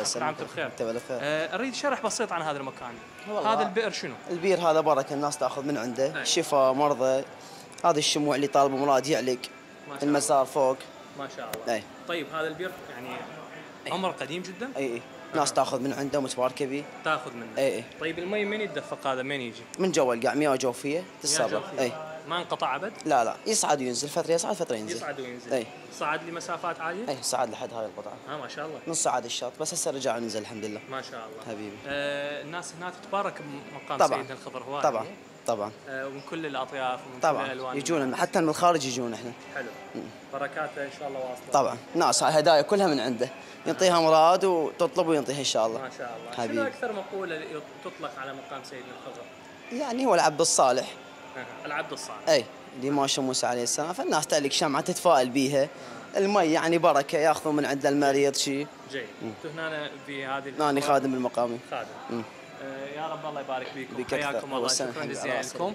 وأنتم بخير. أنت بالخير آه، أريد شرح بسيط عن هذا المكان. والله. هذا البئر شنو؟ البير هذا بركه الناس تأخذ من عنده. أي. شفاء مرضى. هذا الشموع اللي طالب مراد يعلق المزار فوق. ما شاء الله. اي طيب هذا البير يعني عمره قديم جدا؟ أي أي. ناس تأخذ من عنده متباركه به. تأخذ منه. أي أي. طيب المي من يتدفق هذا؟ من يجي؟ من جوا القاع مياه جوفية جوفية. أي. ما انقطع أبد؟ لا لا. يصعد وينزل فترة يصعد فترة ينزل. يصعد وينزل. إي. صعد لمسافات عالية؟ إي صعد لحد هاي القطعة. ها ما شاء الله. نص صعد الشط بس هسه رجع ننزل الحمد لله. ما شاء الله. حبيبي. آه الناس هنا تتبارك بمقام طبعاً. سيدنا الخضر هواري طبعا طبعا. آه ومن كل الأطياف ومن كل طبعا. الألوان. يجون حتى من الخارج يجون إحنا. حلو. بركاته إن شاء الله واصلة. طبعا. ناس هدايا كلها من عنده. يعطيها مراد وتطلب وينطيها إن شاء الله. ما شاء الله. حبيبي. شنو أكثر مقولة تطلق على مقام سيدنا الخضر؟ يعني هو العبد الصالح. العبد الصالح. أي اللي ماشى موسى عليه السلام. فالناس تعلق شمعه تتفائل بيها. المي يعني بركة ياخذوا من عند المريض شيء جيد. أنتم هنا في هذه أنا خادم المقامي خادم. مم. آه، يا رب الله يبارك فيكم. حياكم الله. شكرا. جزيلا. لكم.